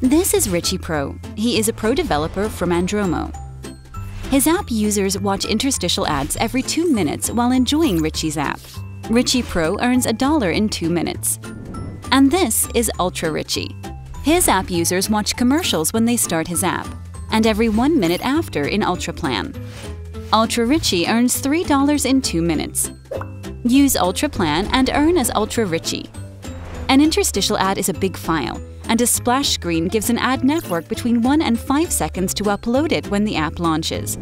This is Richie Pro. He is a pro developer from Andromo. His app users watch interstitial ads every two minutes while enjoying Richie's app. Richie Pro earns a dollar in two minutes. And this is Ultra Richie. His app users watch commercials when they start his app, and every one minute after in Ultra Plan. Ultra Richie earns $3 in two minutes. Use Ultra Plan and earn as Ultra Richie. An interstitial ad is a big file, and a splash screen gives an ad network between 1 and 5 seconds to upload it when the app launches.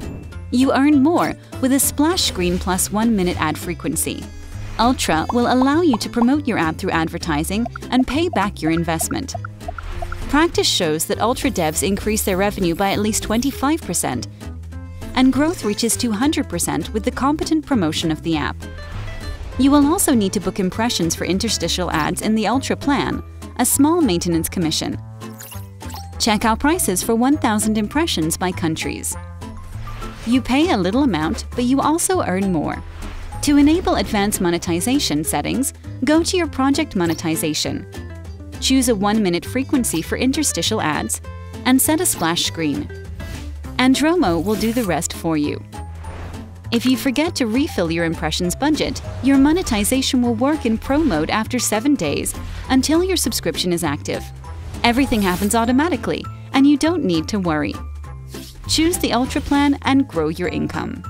You earn more with a splash screen plus 1 minute ad frequency. Ultra will allow you to promote your app through advertising and pay back your investment. Practice shows that Ultra devs increase their revenue by at least 25%, and growth reaches 200% with the competent promotion of the app. You will also need to book impressions for interstitial ads in the Ultra plan, a small maintenance commission. Check out prices for 1,000 impressions by countries. You pay a little amount, but you also earn more. To enable advanced monetization settings, go to your project monetization. Choose a 1-minute frequency for interstitial ads and set a splash screen. Andromo will do the rest for you. If you forget to refill your impressions budget, your monetization will work in Pro mode after 7 days until your subscription is active. Everything happens automatically, and you don't need to worry. Choose the Ultra plan and grow your income.